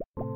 you